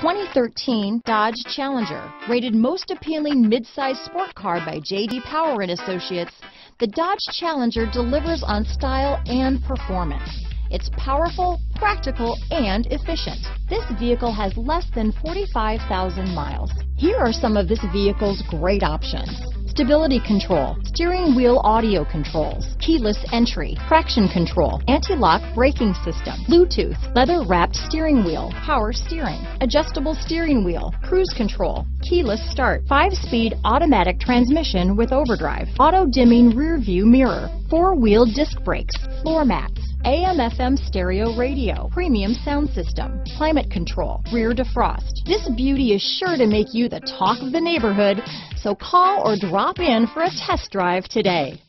2013 Dodge Challenger. Rated most appealing midsize sport car by J.D. Power and Associates, the Dodge Challenger delivers on style and performance. It's powerful, practical, and efficient. This vehicle has less than 45,000 miles. Here are some of this vehicle's great options stability control, steering wheel audio controls, keyless entry, traction control, anti-lock braking system, Bluetooth, leather wrapped steering wheel, power steering, adjustable steering wheel, cruise control, keyless start, five speed automatic transmission with overdrive, auto dimming rear view mirror, four wheel disc brakes, floor mats, AM FM stereo radio, premium sound system, climate control, rear defrost. This beauty is sure to make you the talk of the neighborhood, so call or drop in for a test drive today.